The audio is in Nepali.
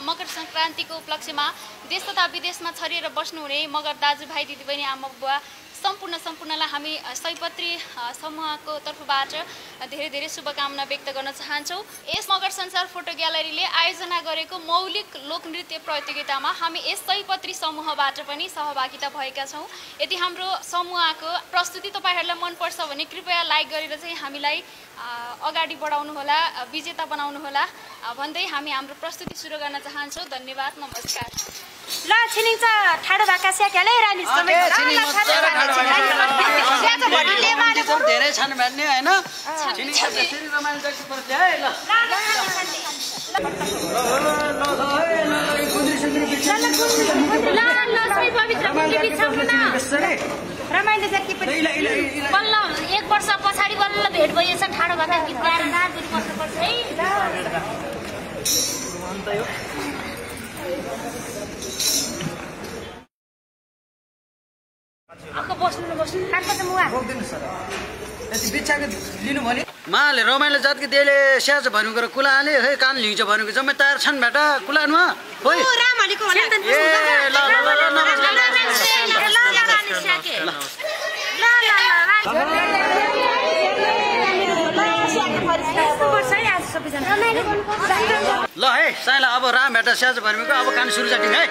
मकर सङ्क्रान्तिको उपलक्ष्यमा देश तथा विदेशमा छरिएर बस्नुहुने मगर दाजुभाइ दिदीबहिनी आमा बुवा सम्पूर्ण सम्पूर्णलाई हामी सयपत्री समूहको तर्फबाट धेरै धेरै शुभकामना व्यक्त गर्न चाहन्छौँ। यस मगर संसार फोटो ग्यालरीले आयोजना गरेको मौलिक लोकनृत्य प्रतियोगितामा हामी यस सयपत्री समूहबाट पनि सहभागिता भएका छौँ। यदि हाम्रो समूहको प्रस्तुति तपाईँहरूलाई मनपर्छ भने कृपया लाइक गरेर चाहिँ हामीलाई अगाडि बढाउनुहोला विजेता बनाउनुहोला। भन्दै हामी हाम्रो प्रस्तुति सुरु गर्न चाहन्छौँ। धन्यवाद नमस्कार। ल छिनिङ छ ठाडो भएका स्याकेले रानी। धेरै छन्। भन्ने होइन रमाइलो जाति पनि। बल्ल एक वर्ष पछाडि बल्ल भेट भइएछ ठाडो भएका गीत गाएर बस्नुपर्छ है। माले रमाइलो जातको दिएले स्याज भनेको र कुलाले है कान लिन्छ भनेको जम्मै तयार छन् भेटा कुलानमा खोइ रामहरीको होला ए ल ल ल ल नमस्कार ल है साइला अब राम भेटा स्याज भनेको अब कान सुरु जाटिङ है